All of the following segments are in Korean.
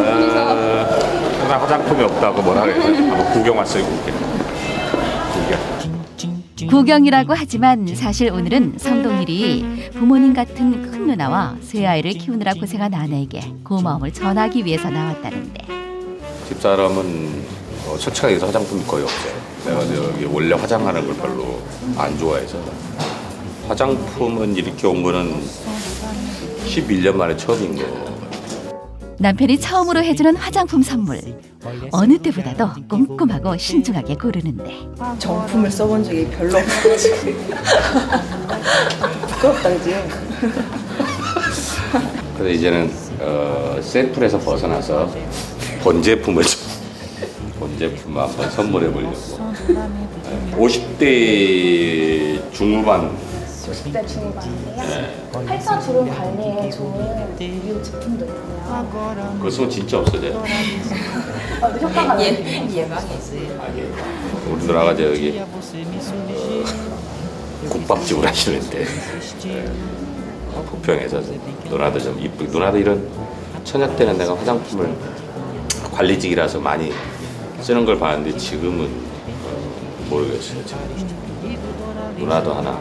어, 나 화장품이 없다고 뭐라 그래서 한번 구경 왔어요 구경. 구경. 구경이라고 하지만 사실 오늘은 성동일이 부모님 같은 큰 누나와 세 아이를 키우느라 고생한 아내에게 고마움을 전하기 위해서 나왔다는데 집사람은 어, 솔직하게 화장품이 거의 없어요. 내가 저기 원래 화장하는 걸 별로 안 좋아해서 화장품은 이렇게 온 거는 11년 만에 처음인 거. 남편이 처음으로 해주는 화장품 선물 어느 때보다도 꼼꼼하고 신중하게 고르는데 정품을 써본 적이 별로 없어가지고 부끄럽다 그지? 그래서 이제는 어, 샘플에서 벗어나서 본 제품을 좀- 본 제품 한번 선물해 보려고. 50대 중후반 50대 중후반인데요. 팔자 주름 관리에 좋은 이 제품도 있고요. 그거 쓰면 진짜 없어져요. 어, 효과가 예, 예방이지. 우리 누나가 저기 어, 국밥집을 하시는데 어, 부평에서 누나도 좀 이쁘게 누나도 이런 처녀 때는 내가 화장품을 관리직이라서 많이 쓰는 걸 봤는데 지금은 어, 모르겠어요 지금 누나도 하나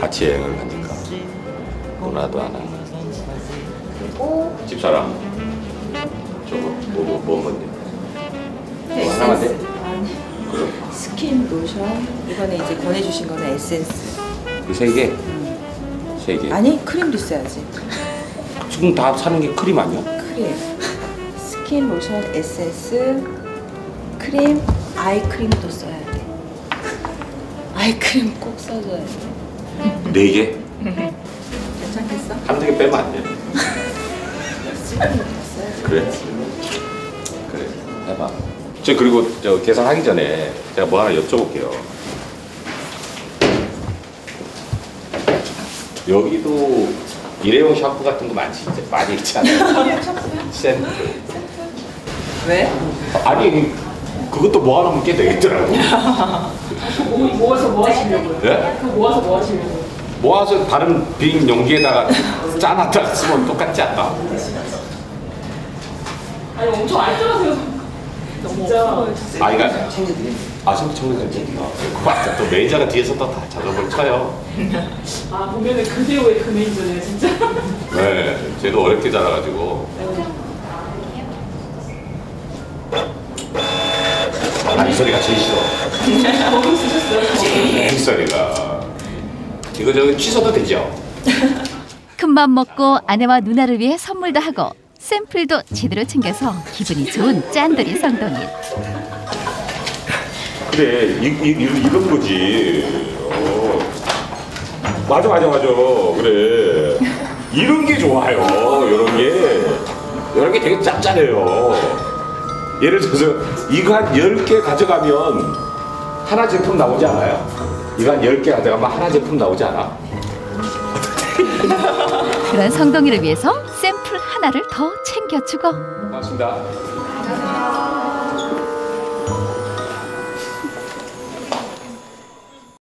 같이 여행을 가니까 누나도 하나 그리고 집사람 저거 뭐, 뭐 먹는데 뭐 하나만 돼? 스킨 로션 이번에 이제 권해주신 거는 에센스. 그 세 개? 세 개. 아니 크림도 써야지. 지금 다 사는 게 크림 아니야? 크림. 스킨 로션 에센스 크림 아이크림도 써야 돼. 아이크림 꼭 써줘야 돼. 네 개? 괜찮겠어? 한두 개 빼면 안 돼. 그래. 그래. 해봐. 저 그리고 저 계산하기 전에 제가 뭐 하나 여쭤볼게요. 여기도 일회용 샴푸 같은 거 많지 많이 있지 않아요? 샘플. 왜? 아니 그것도 모아놓으면 꽤 되겠더라고. 모아서 뭐 하시려고요? 예? 그거 모아서 뭐 하시려고요? 모아서 다른 빈 용기에다가 짜놨다 쓰면 똑같지 않나? 아니 엄청 알뜰하세요. 진짜. 아, 그러니까 아, 청 청소년지. 어, 그거 맞다. 또 매니저가 뒤에서 또 다 작업을 쳐요. 아 보면은 그대로의 그 매니저네요 진짜. 네, 쟤도 어렵게 자라가지고. 아, 이 소리가 제일 싫어. 이 소리가. 이거 저기 취소도 되죠? 큰맘 먹고 아내와 누나를 위해 선물도 하고 샘플도 제대로 챙겨서 기분이 좋은 짠돌이 성동일 그래, 이, 이, 이, 이 런 거지. 어. 맞아, 맞아, 맞아. 그래. 이런 게 좋아요. 이런 게. 이런 게 되게 짭짤해요. 예를 들어서 이거 한 10개 가져가면 하나 제품 나오지 않아요? 이거 한 10개 가져가면 하나 제품 나오지 않아? 그런 성동이를 위해서 샘플 하나를 더 챙겨주고 고맙습니다.